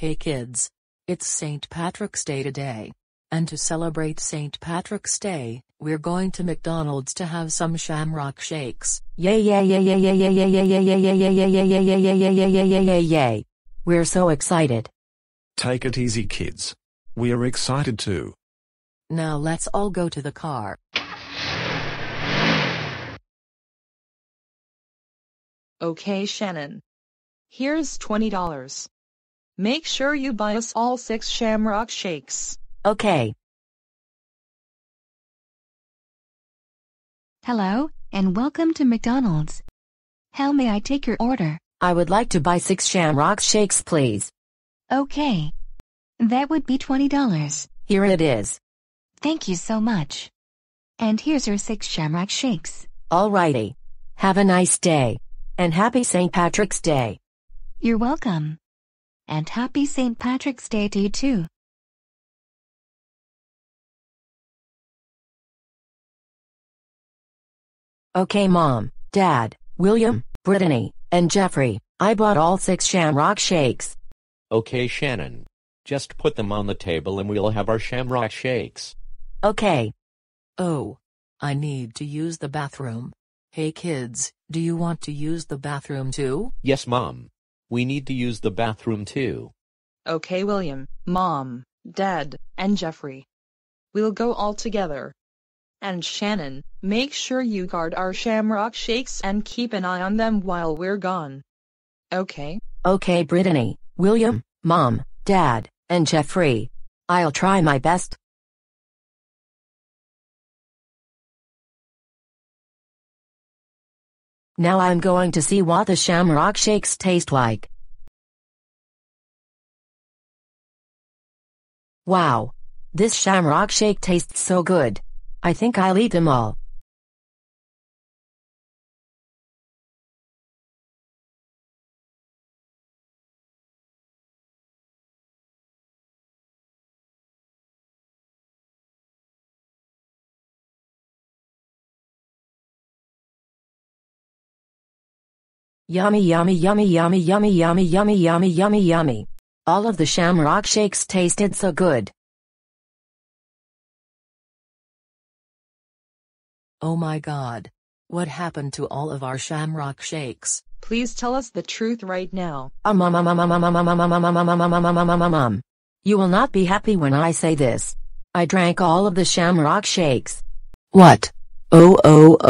Hey kids. It's St. Patrick's Day today. And to celebrate St. Patrick's Day, we're going to McDonald's to have some shamrock shakes. Yay yay yay yay yay yay yay yay yay yay yay yay yay yay yay yay yay yay yay yay. We're so excited. Take it easy, kids. We are excited too. Now let's all go to the car. Okay, Shannon. Here's $20. Make sure you buy us all six shamrock shakes. Okay. Hello, and welcome to McDonald's. How may I take your order? I would like to buy six shamrock shakes, please. Okay. That would be $20. Here it is. Thank you so much. And here's your six shamrock shakes. Alrighty. Have a nice day. And happy St. Patrick's Day. You're welcome. And happy St. Patrick's Day to you too. Okay, Mom, Dad, William, Brittany, and Jeffrey, I bought all six shamrock shakes. Okay, Shannon. Just put them on the table and we'll have our shamrock shakes. Okay. Oh. I need to use the bathroom. Hey kids, do you want to use the bathroom too? Yes, Mom. We need to use the bathroom too. Okay, William, Mom, Dad, and Jeffrey. We'll go all together. And Shannon, make sure you guard our shamrock shakes and keep an eye on them while we're gone. Okay? Okay, Brittany, William, Mom, Dad, and Jeffrey. I'll try my best. Now I'm going to see what the shamrock shakes taste like. Wow. This shamrock shake tastes so good. I think I'll eat them all. Yummy yummy yummy yummy yummy yummy yummy yummy yummy yummy. All of the shamrock shakes tasted so good. Oh my god. What happened to all of our shamrock shakes? Please tell us the truth right now. Um, um, um, um, um, um, um, um, um, um, um, um, um, um, um, um, um, um. You will not be happy when I say this. I drank all of the shamrock shakes. What? Oh oh oh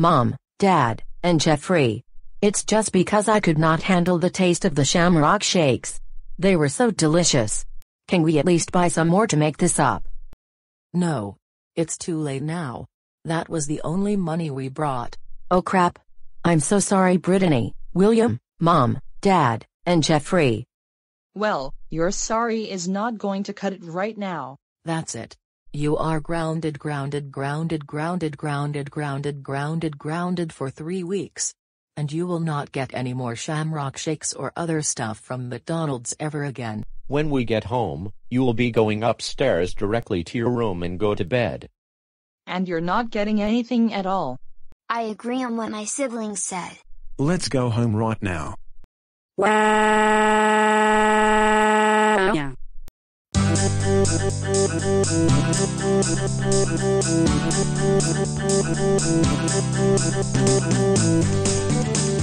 Mom, Dad, and Jeffrey. It's just because I could not handle the taste of the shamrock shakes. They were so delicious. Can we at least buy some more to make this up? No. It's too late now. That was the only money we brought. Oh crap. I'm so sorry Brittany, William, Mom, Dad, and Jeffrey. Well, your sorry is not going to cut it right now. That's it. You are grounded, grounded, grounded, grounded, grounded, grounded, grounded, grounded for three weeks. And you will not get any more shamrock shakes or other stuff from McDonald's ever again. When we get home, you will be going upstairs directly to your room and go to bed. And you're not getting anything at all. I agree on what my siblings said. Let's go home right now. Yeah. Thank you.